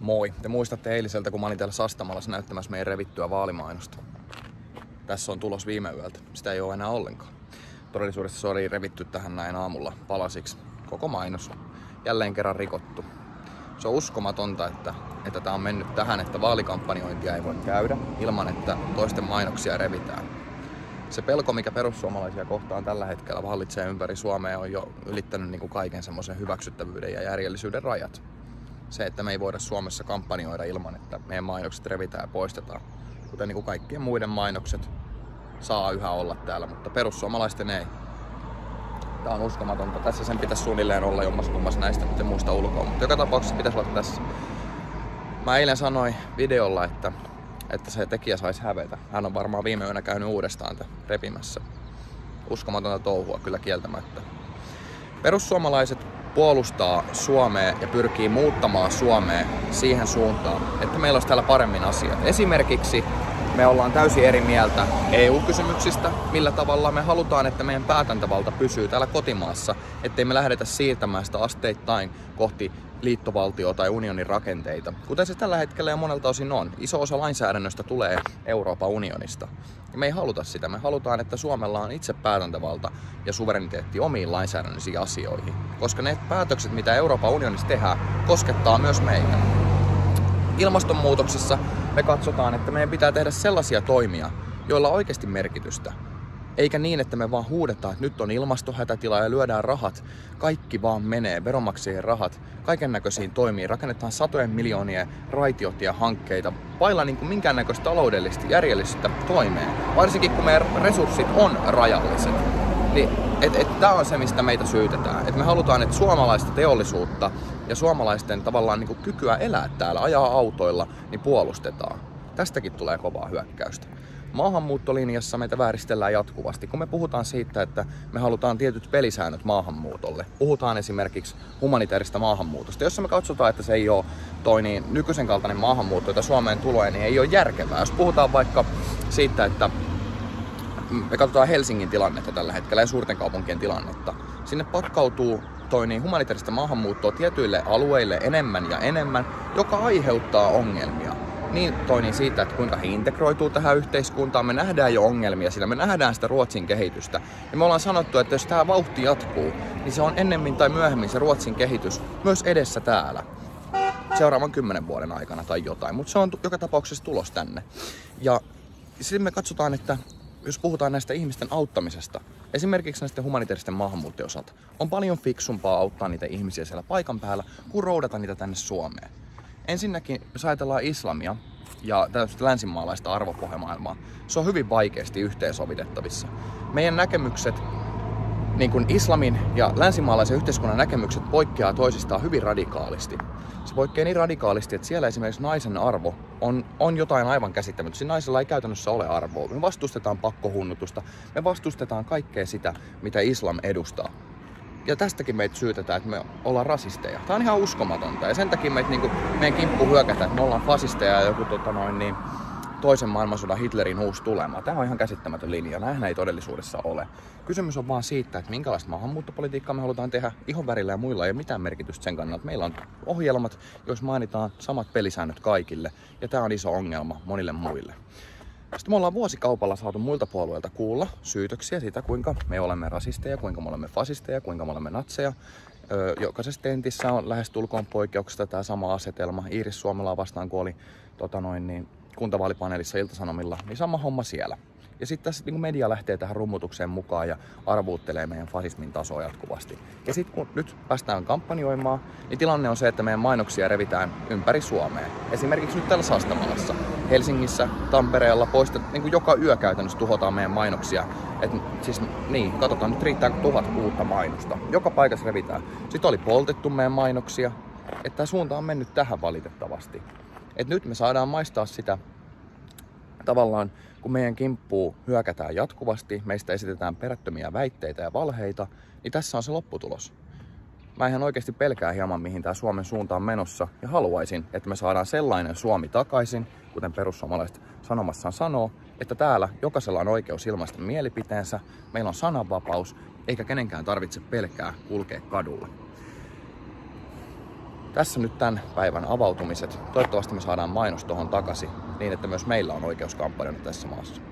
Moi. Te muistatte eiliseltä, kun mä olin täällä Sastamalassa näyttämässä meidän revittyä vaalimainosta. Tässä on tulos viime yöltä. Sitä ei ole enää ollenkaan. Todellisuudessa se oli revitty tähän näin aamulla palasiksi. Koko mainos. Jälleen kerran rikottu. Se on uskomatonta, että, että tämä on mennyt tähän, että vaalikampanjointia ei voi käydä ilman, että toisten mainoksia revitään. Se pelko, mikä perussuomalaisia kohtaan tällä hetkellä vallitsee ympäri Suomea, on jo ylittänyt niin kuin kaiken semmoisen hyväksyttävyyden ja järjellisyyden rajat se, että me ei voida Suomessa kampanjoida ilman, että meidän mainokset revitään ja poistetaan. Kuten niin kuin kaikkien muiden mainokset saa yhä olla täällä, mutta perussuomalaisten ei. Tää on uskomatonta. Tässä sen pitäisi suunnilleen olla jommas kummas näistä, mutta en muista ulkoa. Mutta joka tapauksessa pitäisi olla tässä. Mä eilen sanoin videolla, että, että se tekijä saisi hävetä. Hän on varmaan viime yönä käynyt uudestaan repimässä. Uskomatonta touhua kyllä kieltämättä. Perussuomalaiset puolustaa Suomea ja pyrkii muuttamaan Suomea siihen suuntaan, että meillä olisi täällä paremmin asiat. Esimerkiksi me ollaan täysin eri mieltä EU-kysymyksistä, millä tavalla me halutaan, että meidän päätäntävalta pysyy täällä kotimaassa, ettei me lähdetä siirtämään sitä asteittain kohti liittovaltio- tai unionin rakenteita, kuten se tällä hetkellä jo monelta osin on. Iso osa lainsäädännöstä tulee Euroopan unionista. Ja me ei haluta sitä. Me halutaan, että Suomella on itse päätäntävalta ja suvereniteetti omiin lainsäädännöllisiin asioihin. Koska ne päätökset, mitä Euroopan unionissa tehdään, koskettaa myös meitä. Ilmastonmuutoksessa me katsotaan, että meidän pitää tehdä sellaisia toimia, joilla on oikeasti merkitystä. Eikä niin, että me vaan huudetaan, että nyt on ilmastohätätila ja lyödään rahat. Kaikki vaan menee, veronmaksajien rahat, kaiken näköisiin toimiin. Rakennetaan satojen raitiot ja hankkeita. Vailla niin kuin minkäännäköistä taloudellista järjellistä toimeen. Varsinkin kun meidän resurssit on rajalliset. Niin, et, et, tämä on se, mistä meitä syytetään. Et me halutaan, että suomalaista teollisuutta ja suomalaisten tavallaan niin kuin kykyä elää täällä, ajaa autoilla, niin puolustetaan. Tästäkin tulee kovaa hyökkäystä maahanmuuttolinjassa meitä vääristellään jatkuvasti. Kun me puhutaan siitä, että me halutaan tietyt pelisäännöt maahanmuutolle, puhutaan esimerkiksi humanitaarista maahanmuutosta. Jos me katsotaan, että se ei ole toi niin nykyisen kaltainen maahanmuutto, jota Suomeen tulee, niin ei ole järkevää. Jos puhutaan vaikka siitä, että me katsotaan Helsingin tilannetta tällä hetkellä ja suurten kaupunkien tilannetta. Sinne pakkautuu toi niin humanitaarista maahanmuuttoa tietyille alueille enemmän ja enemmän, joka aiheuttaa ongelmia niin toinen siitä, että kuinka he integroituu tähän yhteiskuntaan. Me nähdään jo ongelmia sillä, me nähdään sitä Ruotsin kehitystä. Ja me ollaan sanottu, että jos tämä vauhti jatkuu, niin se on ennemmin tai myöhemmin se Ruotsin kehitys myös edessä täällä seuraavan kymmenen vuoden aikana tai jotain, mutta se on joka tapauksessa tulos tänne. Ja sitten me katsotaan, että jos puhutaan näistä ihmisten auttamisesta, esimerkiksi näistä humanitaaristen maahanmuuttajien osalta, on paljon fiksumpaa auttaa niitä ihmisiä siellä paikan päällä, kuin roudata niitä tänne Suomeen. Ensinnäkin, jos ajatellaan islamia ja tällaista länsimaalaista arvopohjamaailmaa, se on hyvin vaikeasti yhteensovitettavissa. Meidän näkemykset, niin kuin islamin ja länsimaalaisen yhteiskunnan näkemykset poikkeaa toisistaan hyvin radikaalisti. Se poikkeaa niin radikaalisti, että siellä esimerkiksi naisen arvo on, on jotain aivan käsittämätöntä. Siinä naisella ei käytännössä ole arvoa. Me vastustetaan pakkohunnutusta, me vastustetaan kaikkea sitä, mitä islam edustaa ja tästäkin meitä syytetään, että me ollaan rasisteja. Tämä on ihan uskomatonta ja sen takia meitä, niin kuin, meidän kimppu hyökätään, että me ollaan fasisteja ja joku tota noin, niin, toisen maailmansodan Hitlerin uusi tulema. Tämä on ihan käsittämätön linja. Näinhän ei todellisuudessa ole. Kysymys on vaan siitä, että minkälaista maahanmuuttopolitiikkaa me halutaan tehdä ihonvärillä ja muilla ei ole mitään merkitystä sen kannalta. Meillä on ohjelmat, joissa mainitaan samat pelisäännöt kaikille ja tämä on iso ongelma monille muille. Sitten me ollaan vuosikaupalla saatu muilta puolueilta kuulla syytöksiä siitä, kuinka me olemme rasisteja, kuinka me olemme fasisteja, kuinka me olemme natseja. Öö, jokaisessa tentissä on lähes tulkoon poikkeuksesta tämä sama asetelma. Iiris Suomella vastaan, kun oli tota noin, niin, kuntavaalipaneelissa Iltasanomilla, niin sama homma siellä. Ja sitten tässä niin media lähtee tähän rummutukseen mukaan ja arvuuttelee meidän fasismin tasoa jatkuvasti. Ja sitten kun nyt päästään kampanjoimaan, niin tilanne on se, että meidän mainoksia revitään ympäri Suomea. Esimerkiksi nyt täällä Sastamalassa, Helsingissä, Tampereella poistet, niin kuin joka yö käytännössä tuhotaan meidän mainoksia. Et, siis niin, katsotaan nyt riittää tuhat uutta mainosta. Joka paikassa revitään. Sitten oli poltettu meidän mainoksia. Että suunta on mennyt tähän valitettavasti. Et nyt me saadaan maistaa sitä tavallaan kun meidän kimppuu hyökätään jatkuvasti, meistä esitetään perättömiä väitteitä ja valheita, niin tässä on se lopputulos. Mä ihan oikeasti pelkää hieman, mihin tämä Suomen suunta on menossa, ja haluaisin, että me saadaan sellainen Suomi takaisin, kuten perussuomalaiset sanomassaan sanoo, että täällä jokaisella on oikeus ilmaista mielipiteensä, meillä on sananvapaus, eikä kenenkään tarvitse pelkää kulkea kadulla. Tässä nyt tämän päivän avautumiset. Toivottavasti me saadaan mainos tuohon takaisin niin, että myös meillä on oikeus kampanjoida tässä maassa.